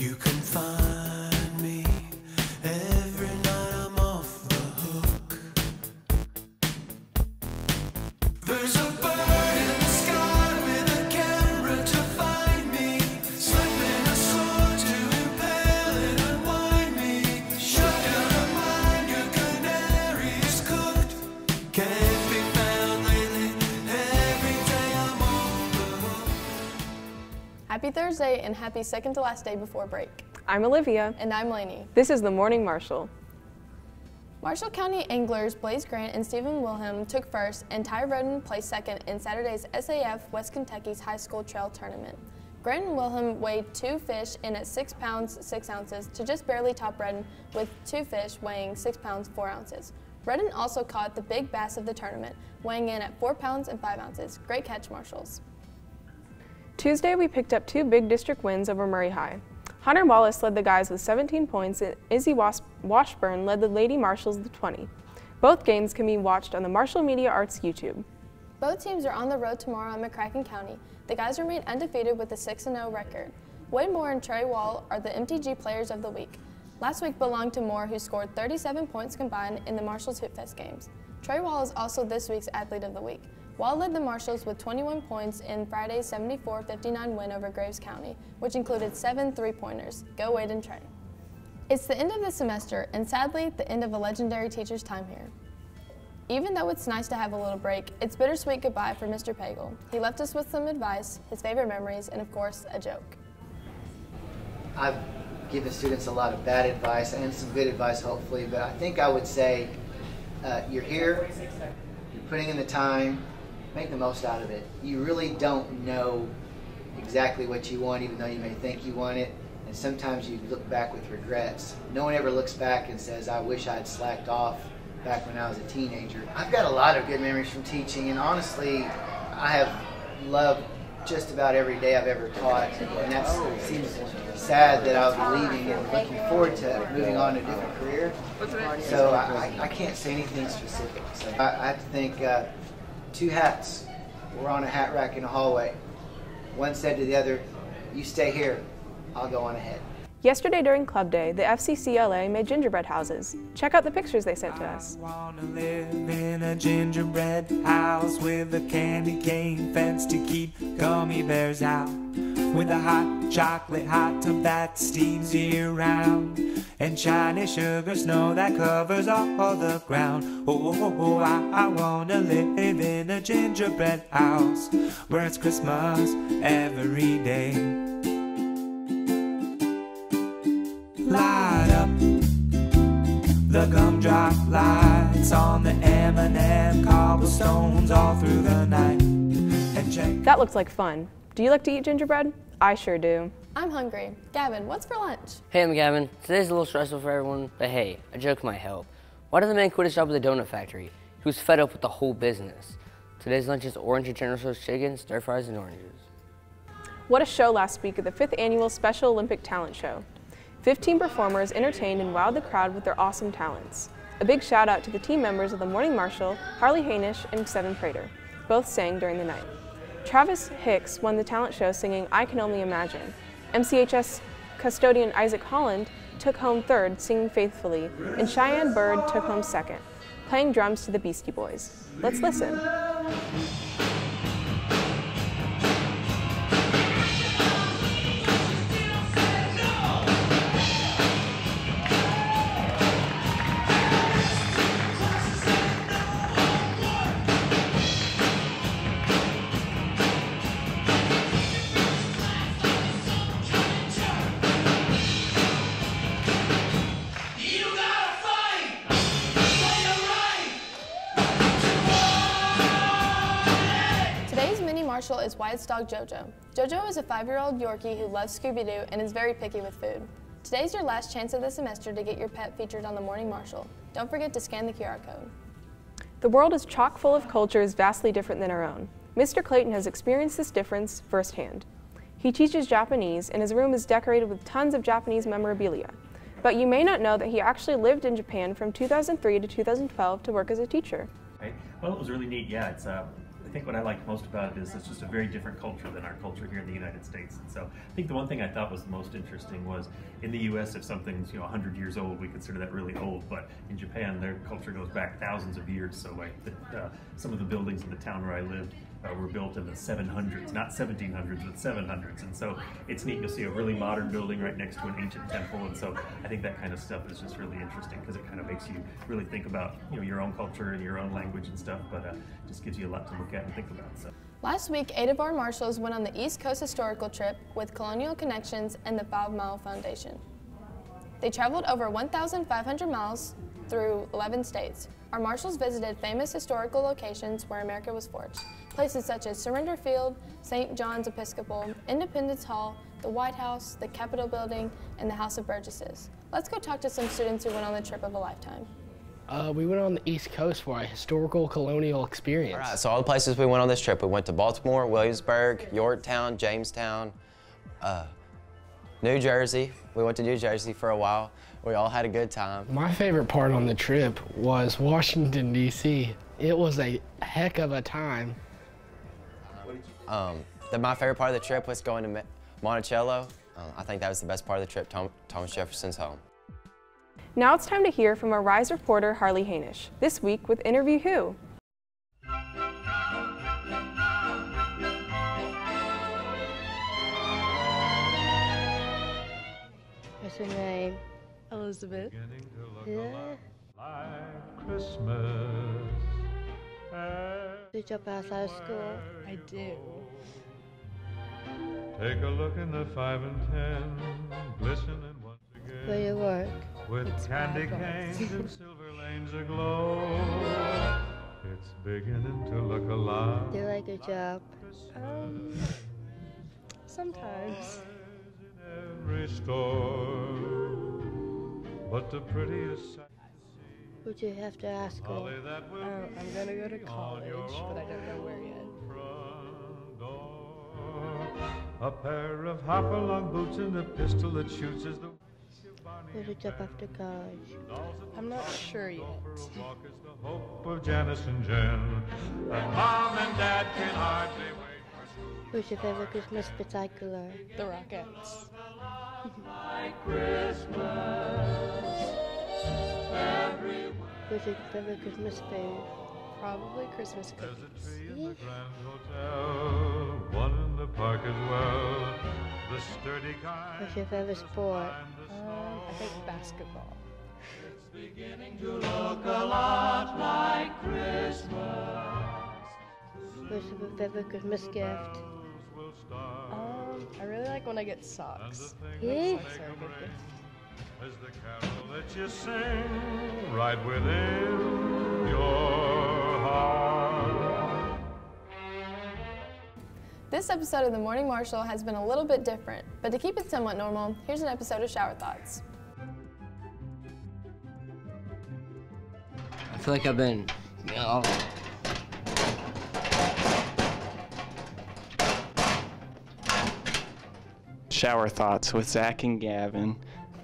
You can find Happy Thursday and happy second to last day before break. I'm Olivia. And I'm Lainey. This is the Morning Marshal. Marshall County anglers Blaze Grant and Stephen Wilhelm took first, and Ty Roden placed second in Saturday's SAF West Kentucky's High School Trail Tournament. Grant and Wilhelm weighed two fish in at 6 pounds 6 ounces to just barely top Redden with two fish weighing 6 pounds 4 ounces. Redden also caught the big bass of the tournament, weighing in at 4 pounds and 5 ounces. Great catch, Marshalls. Tuesday, we picked up two big district wins over Murray High. Hunter Wallace led the guys with 17 points, and Izzy Was- Washburn led the Lady Marshals with 20. Both games can be watched on the Marshall Media Arts YouTube. Both teams are on the road tomorrow in McCracken County. The guys remain undefeated with a 6 0 record. Wade Moore and Trey Wall are the MTG Players of the Week. Last week belonged to Moore, who scored 37 points combined in the Marshalls Hoop Fest games. Trey Wall is also this week's Athlete of the Week. Wall led the Marshalls with 21 points in Friday's 74 59 win over Graves County, which included seven three pointers. Go Wade and Trey. It's the end of the semester, and sadly, the end of a legendary teacher's time here. Even though it's nice to have a little break, it's bittersweet goodbye for Mr. Pagel. He left us with some advice, his favorite memories, and of course, a joke. I've given students a lot of bad advice and some good advice, hopefully, but I think I would say uh, you're here, you're putting in the time, make the most out of it. You really don't know exactly what you want, even though you may think you want it, and sometimes you look back with regrets. No one ever looks back and says, I wish I had slacked off back when I was a teenager. I've got a lot of good memories from teaching, and honestly, I have loved just about every day I've ever taught, and that seems sad that I'll be leaving and looking forward to moving on to a different career. So I, I- I can't say anything specific. So I, I have to think uh, two hats were on a hat rack in a hallway. One said to the other, "You stay here, I'll go on ahead." Yesterday during Club Day, the FCCLA made gingerbread houses. Check out the pictures they sent to us. I wanna live in a gingerbread house with a candy cane fence to keep gummy bears out. With a hot chocolate hot tub that steams year round. And shiny sugar snow that covers all the ground. Oh, oh, oh, I, I wanna live in a gingerbread house where it's Christmas every day. Light up the gumdrop lights on the M&M cobblestones all through the night. That looks like fun. Do you like to eat gingerbread? I sure do. I'm hungry. Gavin, what's for lunch? Hey, I'm Gavin. Today's a little stressful for everyone, but hey, a joke might help. Why did the man quit his job at the donut factory? He was fed up with the whole business. Today's lunch is orange and General Tso's chicken, stir fries, and oranges. What a show last week at the 5th Annual Special Olympic Talent Show. 15 performers entertained and wowed the crowd with their awesome talents. A big shout out to the team members of the Morning Marshal, Harley Hainish and Seven Prater. Both sang during the night. Travis Hicks won the talent show singing I Can Only Imagine. MCHS custodian Isaac Holland took home third, singing faithfully, and Cheyenne Bird took home second, playing drums to the Beastie Boys. Let's listen. Today's is Wyatt's dog Jojo. Jojo is a five year old Yorkie who loves Scooby Doo and is very picky with food. Today's your last chance of the semester to get your pet featured on the Morning Marshal. Don't forget to scan the QR code. The world is chock full of cultures vastly different than our own. Mr. Clayton has experienced this difference firsthand. He teaches Japanese, and his room is decorated with tons of Japanese memorabilia. But you may not know that he actually lived in Japan from 2003 to 2012 to work as a teacher. Right? Well, it was really neat. Yeah, it's uh, I think what I like most about it is it's just a very different culture than our culture here in the United States. And so I think the one thing I thought was most interesting was in the U.S. if something's you know 100 years old, we consider that really old. But in Japan, their culture goes back thousands of years. So like the, uh, some of the buildings in the town where I lived uh, were built in the 700s, not 1700s, but 700s. And so it's neat to see a really modern building right next to an ancient temple. And so I think that kind of stuff is just really interesting because it kind of makes you really think about you know your own culture and your own language and stuff. But uh, just gives you a lot to look at and think about. So. Last week, eight of our marshals went on the East Coast Historical Trip with Colonial Connections and the Five Mile Foundation. They traveled over 1,500 miles through 11 states. Our marshals visited famous historical locations where America was forged. Places such as Surrender Field, St. John's Episcopal, Independence Hall, the White House, the Capitol Building, and the House of Burgesses. Let's go talk to some students who went on the trip of a lifetime. Uh, we went on the East Coast for a historical colonial experience. All right, so all the places we went on this trip, we went to Baltimore, Williamsburg, Yorktown, Jamestown, uh, New Jersey. We went to New Jersey for a while. We all had a good time. My favorite part on the trip was Washington, D.C. It was a heck of a time. Um, the, my favorite part of the trip was going to Monticello. Um, I think that was the best part of the trip, Tom, Thomas Jefferson's home. Now it's time to hear from our RISE reporter, Harley Hainish, this week with Interview Who. What's your name? Elizabeth. Yeah. Christmas. Did you pass high school? I do. Take a look in the five and ten, glistening once again. Where you work? With It's candy Five canes and silver lanes aglow. It's beginning to look alive. Do you like your job? Um, sometimes. Every store, but the prettiest sight Would you have to ask her? holly that will Um, I'm gonna go to college, but I don't know where yet. front door. A pair of hopalong boots and a pistol that shoots as the What's your job after college? I'm not sure yet. walk the hope of Janice and Jen. And mom and dad can hardly wait for school. Who's your favorite Christmas spectacular? The Rockettes. Who's your favorite Christmas food? Probably Christmas There's cookies. a tree in the Grand Hotel, one in the park as well. The sturdy kind. What's your favorite sport? Um, I think basketball. it's beginning to look What's your favorite Christmas gift? will start Um, I really like when I get socks. Yeah. Socks are a good gift. As the carol that you sing right within your heart. This episode of The Morning Marshal has been a little bit different, but to keep it somewhat normal, here's an episode of Shower Thoughts. I feel like I've been, you know, Shower thoughts with Zach and Gavin.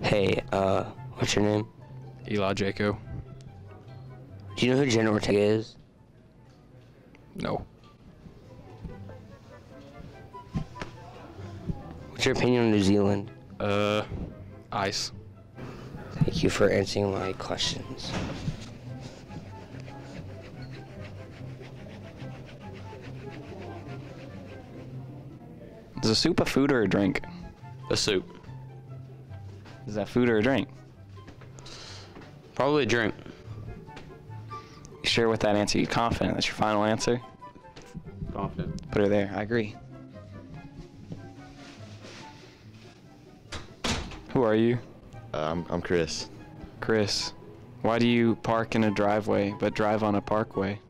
Hey, uh, what's your name? Eli Jaco. Do you know who Jenna Ortega is? No. What's your opinion on New Zealand? Uh, ice. Thank you for answering my questions. Is a soup a food or a drink? A soup. Is that food or a drink? Probably a drink. You sure with that answer? You confident? That's your final answer? Confident. Put her there. I agree. Who are you? Uh, I'm, I'm Chris. Chris. Why do you park in a driveway but drive on a parkway?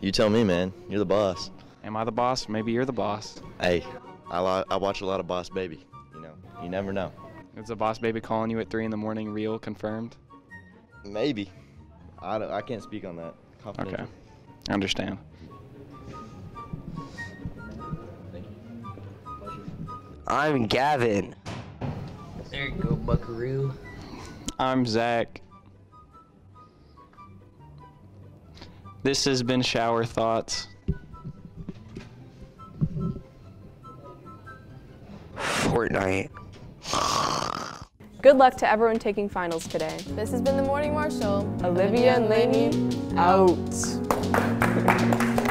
You tell me, man. You're the boss. Am I the boss? Maybe you're the boss. Hey, I, li- I watch a lot of Boss Baby. You know, you never know. Is the boss baby calling you at three in the morning real? Confirmed? Maybe. I, I can't speak on that. Okay. I understand. I'm Gavin. There you go, Buckaroo. I'm Zach. This has been Shower Thoughts. Fortnite. Good luck to everyone taking finals today. This has been the Morning Marshal. Olivia and Lainey out.